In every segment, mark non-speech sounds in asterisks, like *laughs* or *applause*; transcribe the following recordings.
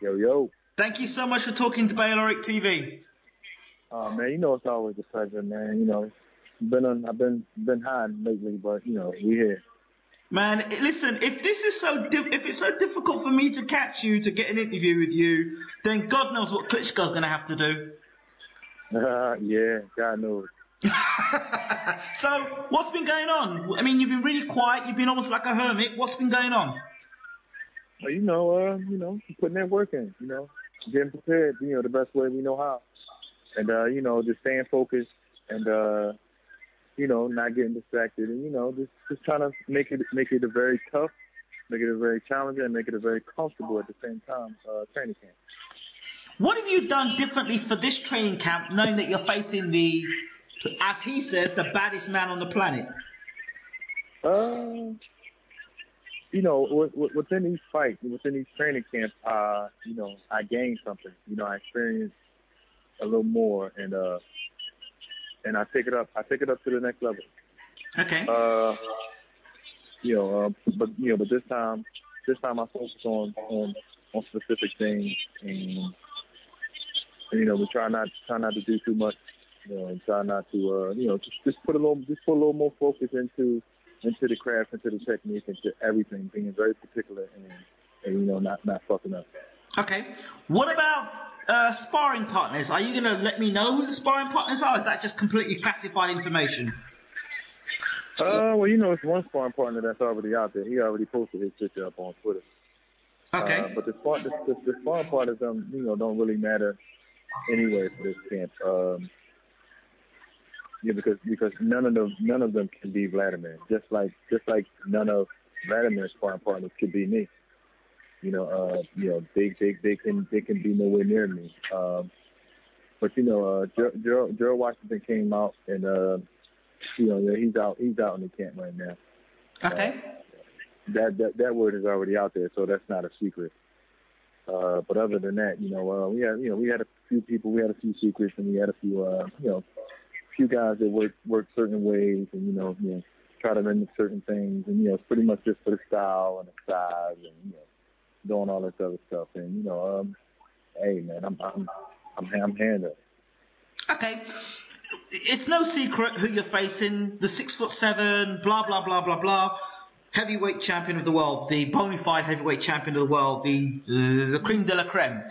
Yo, yo. thank you so much for talking to Bayloric TV. Uh, man, you know it's always a pleasure, man. You know, been on, I've been been hiding lately, but you know we're here. Man, listen, if this is so di- if it's so difficult for me to catch you to get an interview with you, then God knows what Klitschko's going to have to do. *laughs* yeah, God knows. *laughs* so, what's been going on? I mean, you've been really quiet. You've been almost like a hermit. What's been going on? You know, uh, you know, putting that work in. You know, getting prepared. You know, the best way we know how, and uh, you know, just staying focused and uh, you know, not getting distracted, and you know, just just trying to make it make it a very tough, make it a very challenging, and make it a very comfortable at the same time uh, training camp. What have you done differently for this training camp, knowing that you're facing the, as he says, the baddest man on the planet? Uh, you know, with, with, within these fights, within these training camps, uh, you know, I gained something. You know, I experienced a little more, and uh, and I take it up. I take it up to the next level. Okay. Uh, you know, uh, but you know, but this time, this time I focus on on on specific things, and, and you know, we try not try not to do too much. You know, and try not to, uh, you know, just just put a little, just put a little more focus into into the craft, into the technique, into everything, being very particular and, and you know, not not fucking up. Okay. What about uh, sparring partners? Are you going to let me know who the sparring partners are? Is that just completely classified information? Uh, well, you know, it's one sparring partner that's already out there. He already posted his picture up on Twitter. Okay. Uh, but the spar the, the, the sparring partners, um, you know, don't really matter anyway for this camp. Um, yeah, because because none of them none of them can be Wladimir. Just like just like none of Wladimir's sparring partners could be me. You know, uh, you know, they they they can they can be nowhere near me. Um, but you know, uh, Ger- Ger- Gerald Washington came out and uh, you know, he's out he's out in the camp right now. Okay. That that that word is already out there, so that's not a secret. Uh, but other than that, you know, uh, we had you know we had a few people, we had a few secrets, and we had a few uh, you know, few guys that work work certain ways, and you know, you know, try to mimic certain things, and you know, it's pretty much just for the style and the size, and you know, doing all this other stuff, and you know, um, hey man, I'm I'm I'm I'm handling. Okay. It's no secret who you're facing. The six foot seven, blah blah blah blah blah, heavyweight champion of the world, the bona fide heavyweight champion of the world, the uh, the cream de la creme.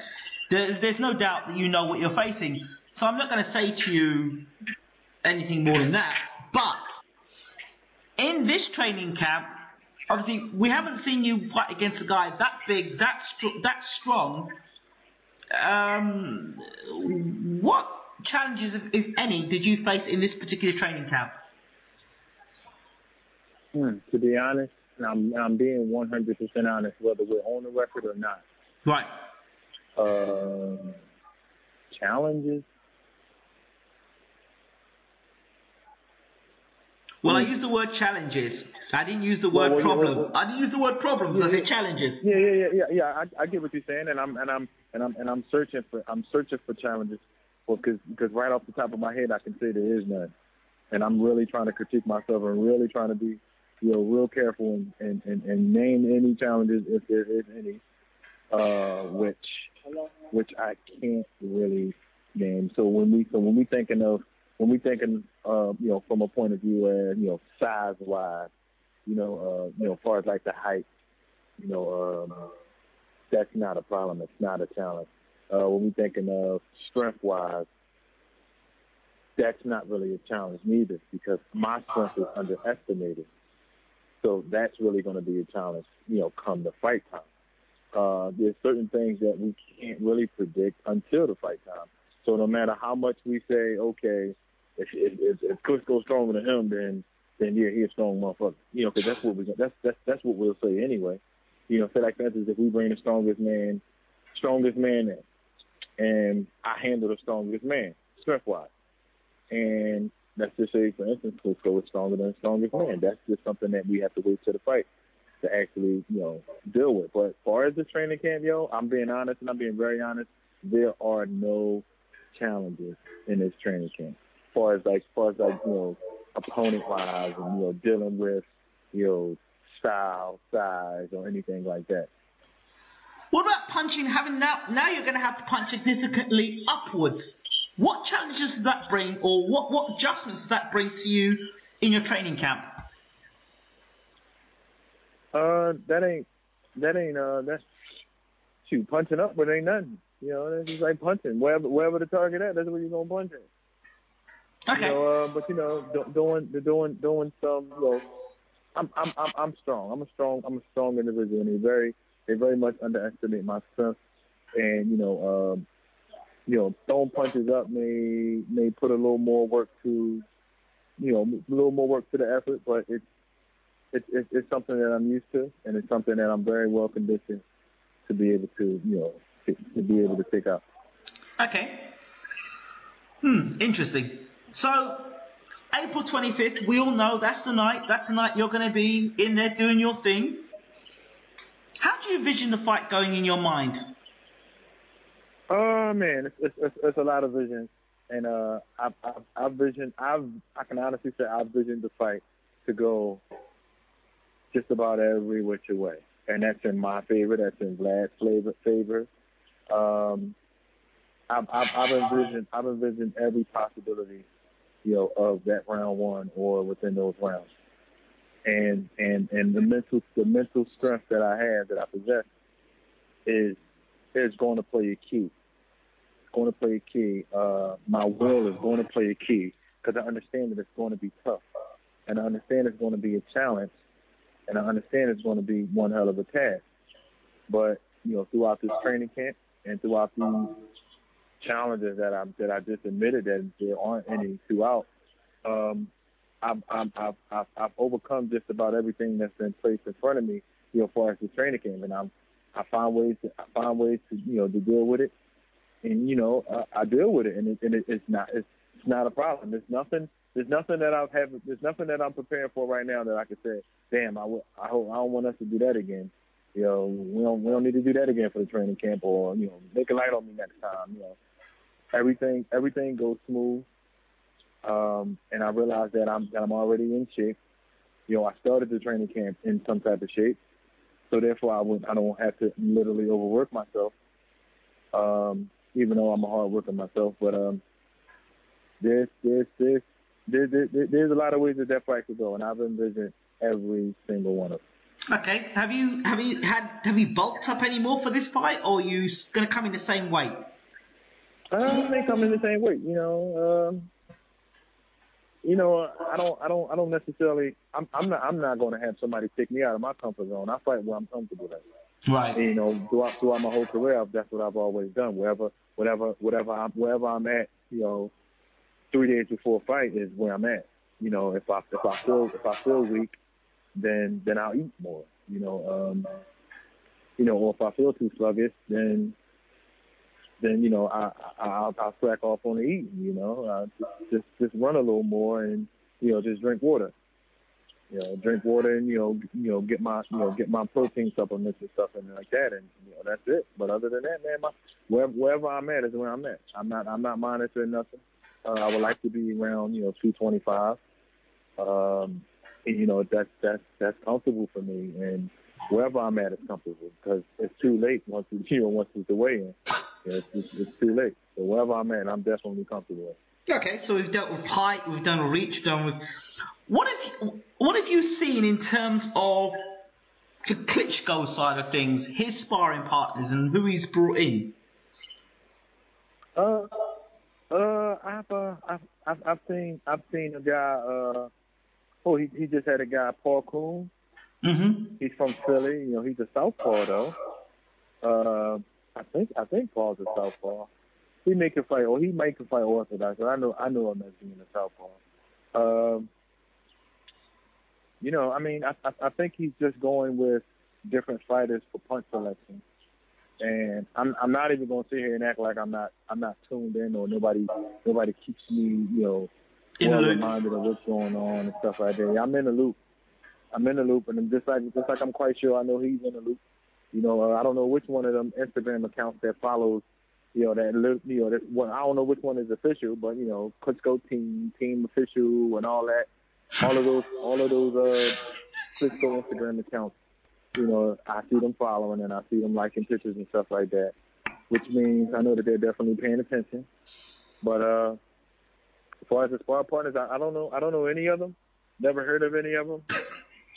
There, there's no doubt that you know what you're facing. So I'm not going to say to you anything more than that. But in this training camp, obviously we haven't seen you fight against a guy that big, that str- that strong. Um, what challenges, if, if any, did you face in this particular training camp? Hmm, to be honest, and I'm I'm being 100% honest, whether we're on the record or not. Right. Um, challenges. Well, I used the word challenges. I didn't use the word Well, well, problem. well, I didn't use the word problems. I said yeah. challenges. Yeah, yeah, yeah, yeah, yeah. I, I get what you're saying, and I'm and I'm and I'm and I'm searching for I'm searching for challenges, well, because because right off the top of my head, I can say there is none, and I'm really trying to critique myself and really trying to be, you know, real careful and and and, and name any challenges if there is any, uh, which which I can't really name. So when we so when we thinking of when we thinking, uh, you know, from a point of view as you know, size wise, you know, uh, you know, as far as like the height, you know, um, that's not a problem. It's not a challenge. Uh, when we thinking of strength wise, that's not really a challenge neither because my strength is underestimated. So that's really going to be a challenge, you know, come the fight time. Uh, there's certain things that we can't really predict until the fight time. So no matter how much we say, okay, if if, if, stronger than him, then then yeah, he's a strong motherfucker. You know, because that's what we that's that's that's what we'll say anyway. You know, say like for instance, if we bring the strongest man, strongest man in, and I handle the strongest man strength wise, and let's just say for instance, Klitschko is stronger than the strongest man. That's just something that we have to wait till the fight. to actually you know deal with. But as far as the training camp, yo, I'm being honest and I'm being very honest. There are no challenges in this training camp. As far as like, as far as like you know, opponent wise and you know dealing with you know style, size, or anything like that. What about punching? Having now, now you're going to have to punch significantly upwards. What challenges does that bring, or what, what adjustments does that bring to you in your training camp? Uh, that ain't that ain't uh that's shoot punching up, but ain't nothing. You know, it's just like punching. Wherever wherever the target at, that's where you're gonna punch it. Okay. You know, uh, but you know, do- doing doing doing some, you know, I'm I'm I'm I'm strong. I'm a strong I'm a strong individual, and they very they very much underestimate my strength. And you know, um, you know, throwing punches up may may put a little more work to, you know, a little more work to the effort, but it's it's it's, it's something that I'm used to, and it's something that I'm very well conditioned to be able to, you know, to, be able to pick up. Okay. Hmm, interesting. So, April 25th, we all know that's the night. That's the night you're going to be in there doing your thing. How do you envision the fight going in your mind? Oh man, it's it's, it's, a lot of vision, and uh, I've, I've I've I've I can honestly say I've visioned the fight to go just about every which way, and that's in my favor. That's in Vlad's favor. favor. Um, I've, I've I've envisioned I've envisioned every possibility, you know, of that round one or within those rounds, and and and the mental the mental strength that I have that I possess is is going to play a key. It's going to play a key. Uh, my will is going to play a key because I understand that it's going to be tough, and I understand it's going to be a challenge, and I understand it's going to be one hell of a task. But you know, throughout this training camp and throughout these challenges that I that I just admitted that there aren't any throughout, um, I've, I've, I've, I've, overcome just about everything that's been placed in front of me, you know, far as the training camp, and I'm I find ways to I find ways to you know to deal with it, and you know I, I deal with it, and, it, and it, it's not it's, it's not a problem. There's nothing there's nothing that I've have there's nothing that I'm preparing for right now that I could say, damn, I, w- I hope I don't want us to do that again. You know, we don't we don't need to do that again for the training camp, or you know, make a light on me next time. You know, everything everything goes smooth, um, and I realize that I'm that I'm already in shape. You know, I started the training camp in some type of shape. So therefore, I would I don't have to literally overwork myself, um, even though I'm a hard worker myself. But um, there's there's there's there, there, there's a lot of ways that that fight could go, and I've envisioned every single one of them. Okay. Have you have you had have you bulked up any more for this fight, or are you going to come in the same weight? Uh, they come in the same weight, you know. Um, you know, I don't, I don't, I don't necessarily. I'm, I'm not, I'm not going to have somebody take me out of my comfort zone. I fight where I'm comfortable at. Right. And, you know, throughout, throughout my whole career, that's what I've always done. Wherever, whatever, whatever, I'm, wherever I'm at, you know, three days before a fight is where I'm at. You know, if I, if I feel, if I feel weak, then, then I'll eat more. You know, um, you know, or if I feel too sluggish, then then you know I, I I'll, I'll slack off on the eating. You know, uh, just, just run a little more and you know just drink water. You know, drink water and you know you know get my you know get my protein supplements and stuff and like that, and you know that's it. But other than that, man, my, wherever wherever I'm at is where I'm at. I'm not I'm not monitoring nothing. Uh, I would like to be around you know 225. Um, you know that's that's that's comfortable for me, and wherever I'm at is comfortable because it's too late once it's *laughs* you know once it's the weigh in. *laughs* It's, it's, it's too late. So wherever I'm at, I'm definitely comfortable. Okay, so we've dealt with height, we've done reach, done with. What have what have you seen in terms of the Klitschko side of things, his sparring partners, and who he's brought in? Uh, uh, I've uh, I've, I've I've seen I've seen a guy. Uh, oh, he he just had a guy, Paul Coon. Mm-hmm. He's from Philly. You know, he's a southpaw though. Uh, I think I think Paul's a southpaw. He make a fight, or he make a fight orthodox. I know I know him as being a southpaw. Um, you know, I mean, I, I I think he's just going with different fighters for punch selection. And I'm I'm not even gonna sit here and act like I'm not I'm not tuned in or nobody nobody keeps me you know In well loop. reminded of what's going on and stuff like that. I'm in the loop. I'm in the loop, and I'm just like just like I'm quite sure I know he's in the loop. You know, uh, I don't know which one of them Instagram accounts that follows, you know, that you know, that well, I don't know which one is official, but you know, Klitschko team, team official, and all that, all of those, all of those uh, Klitschko Instagram accounts. You know, I see them following and I see them liking pictures and stuff like that, which means I know that they're definitely paying attention. But uh, as far as the spar partners, I, I don't know, I don't know any of them. Never heard of any of them. *laughs*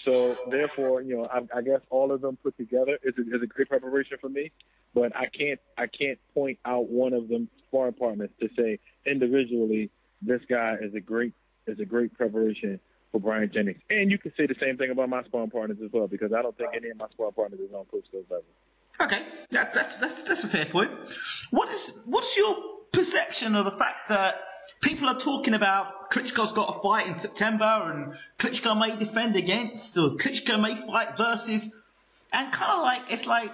So therefore, you know, I, I guess all of them put together is a, is a great preparation for me. But I can't I can't point out one of them sparring partners to say individually this guy is a great is a great preparation for Bryant Jennings. And you can say the same thing about my sparring partners as well because I don't think any of my sparring partners is on Klitschko level. Okay, that, that's that's that's a fair point. What is what's your perception of the fact that people are talking about Klitschko's got a fight in September and Klitschko may defend against or Klitschko may fight versus and kind of like it's like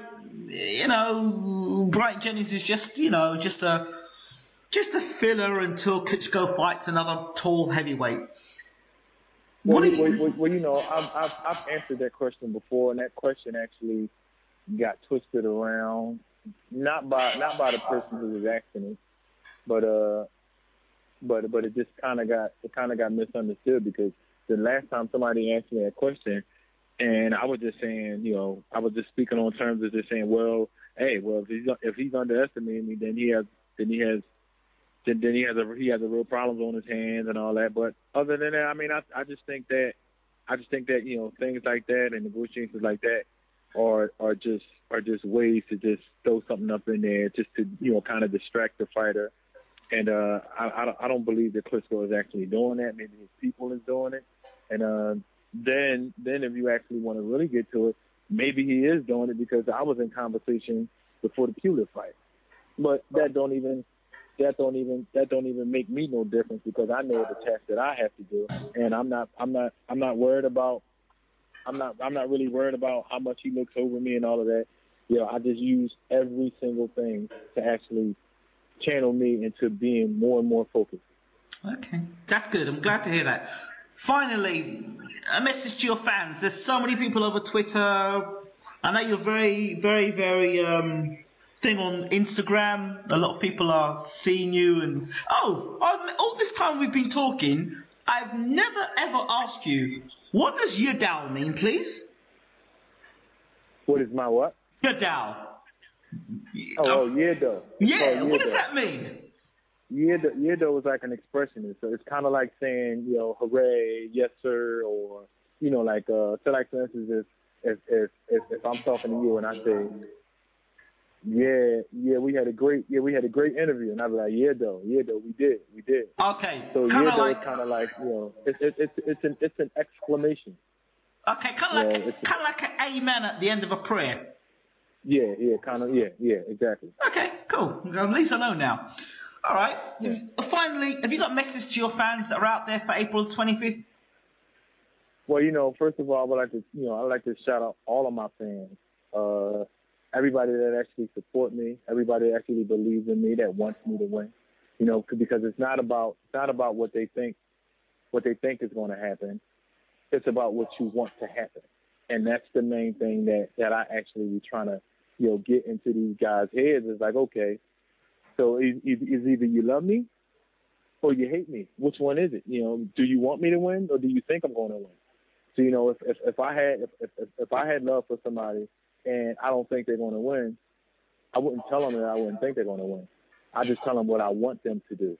you know Bryant Jennings is just you know just a just a filler until Klitschko fights another tall heavyweight. Well, you, well, well, well, you know, I've, I've, I've answered that question before, and that question actually got twisted around, not by not by the person who was asking it, but uh, but but it just kind of got it kind of got misunderstood because the last time somebody asked me that question, and I was just saying, you know, I was just speaking on terms of just saying, well, hey, well, if he's if he's underestimating me, then he has then he has then, then he has a he has a real problems on his hands and all that. But other than that, I mean, I I just think that I just think that you know things like that and negotiations like that are are just are just ways to just throw something up in there just to you know kind of distract the fighter and uh, I, I, don't, I don't believe that Klitschko is actually doing that. Maybe his people is doing it. And uh, then, then if you actually want to really get to it, maybe he is doing it because I was in conversation before the Pulev fight. But that don't even that don't even that don't even make me no difference because I know the task that I have to do, and I'm not I'm not I'm not worried about I'm not I'm not really worried about how much he looks over me and all of that. You know, I just use every single thing to actually channel me into being more and more focused. Okay, that's good. I'm glad to hear that. Finally, a message to your fans. There's so many people over Twitter. I know you're very, very, very um, thing on Instagram. A lot of people are seeing you, and oh, I've, all this time we've been talking, I've never ever asked you what does Yadao mean, please. What is my what? Yadao. Oh, oh Yedo. Yeah, oh, what does that mean? Yedo, Yedo is like an expression. So it's kind of like saying, you know, hooray, yes sir, or you know, like uh, so like for instance, if if if if, if I'm talking to you and I say, yeah, yeah, we had a great, yeah, we had a great interview, and I'd be like, yeah, though, yeah, though, we did, we did. Okay. So kinda yeah, though, like, kind of like, you know, it's it, it's it's an it's an exclamation. Okay, kind of like kind of like an amen at the end of a prayer. Yeah, yeah, kind of, yeah, yeah, exactly. Okay, cool. At least I know now. All right. Yeah. Finally, have you got a message to your fans that are out there for April 25th? Well, you know, first of all, I would like to, you know, I would like to shout out all of my fans, uh, everybody that actually support me, everybody that actually believes in me, that wants me to win. You know, because it's not about it's not about what they think, what they think is going to happen. It's about what you want to happen, and that's the main thing that that I actually be trying to you know, get into these guys' heads. It's like, okay, so is, is either you love me or you hate me. Which one is it? You know, do you want me to win or do you think I'm going to win? So you know, if if, if I had if, if if I had love for somebody and I don't think they're going to win, I wouldn't tell them that I wouldn't think they're going to win. I just tell them what I want them to do,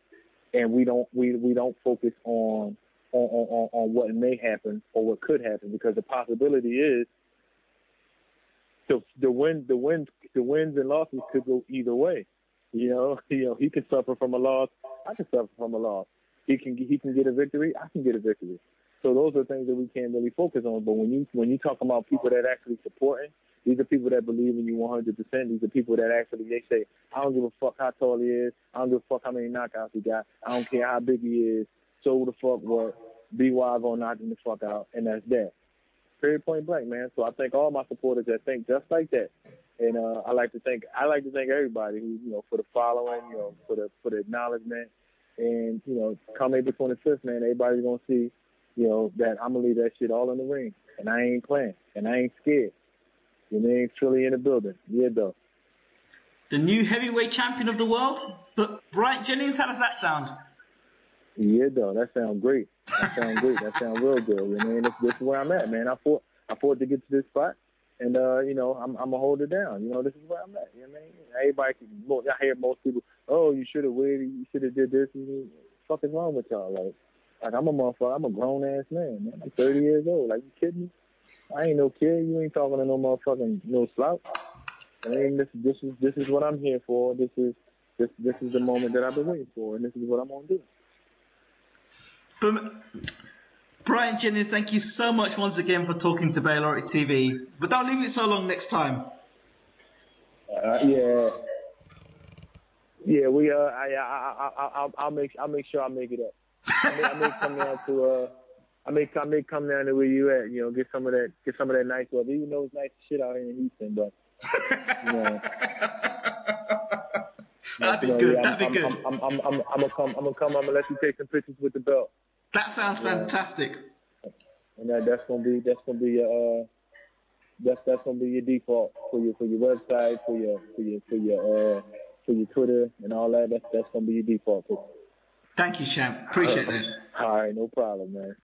and we don't we we don't focus on on on, on what may happen or what could happen because the possibility is the the win the wins the wins and losses could go either way. You know, *laughs* you know, he can suffer from a loss. I can suffer from a loss. He can he can get a victory. I can get a victory. So those are things that we can't really focus on. But when you when you talk about people that actually supporting, these are people that believe in you 100%. These are people that actually they say, I don't give a fuck how tall he is. I don't give a fuck how many knockouts he got. I don't care how big he is. So the fuck what? BY gonna knock him the fuck out, and that's that period point blank, man. So I thank all my supporters that think just like that. And uh, I like to thank I like to thank everybody who you know for the following, you know, for the for the acknowledgement, and you know, come April 25th, man, everybody's gonna see you know, that I'm gonna leave that shit all in the ring, and I ain't playing, and I ain't scared. You know, it's truly in the building. Yeah, though. The new heavyweight champion of the world, but Bryant Jennings, how does that sound? Yeah, though. That sounds great. That sounds great. That sounds real good. You know, this, is where I'm at, man. I fought, I fought to get to this spot, and uh, you know, I'm, I'm gonna hold it down. You know, this is where I'm at. You know what I mean? Everybody, can, I hear most people, oh, you should have waited, you should have did this. What the fuck is wrong with y'all? Like, like I'm a motherfucker. I'm a grown ass man, man. I'm 30 years old. Like, you kidding me? I ain't no kid. You ain't talking to no motherfucking no slouch. I mean, this this is this is what I'm here for. This is this this is the moment that I've been waiting for, and this is what I'm gonna do. But Bryant Jennings, thank you so much once again for talking to Bayloric TV. But don't leave it so long next time. Uh, yeah, yeah, we uh, I I I I I'll make I'll make sure I make it up. I may, I may come down to uh. I may I may come down to where you at, you know, get some of that get some of that nice weather. Even though it's nice shit out here in Houston, but you know, *laughs* That'd be good. That'd be I'm, good. I'm, I'm, I'm, I'm, I'm gonna come. I'm gonna come. I'm gonna let you take some pictures with the belt, That sounds fantastic. and that, that's gonna be that's gonna be your uh, that's that's gonna be your default for your for your website, for your for your for your uh, for your Twitter and all that. That's that's gonna be your default. Thank you, champ. Appreciate that. All right, no problem, man.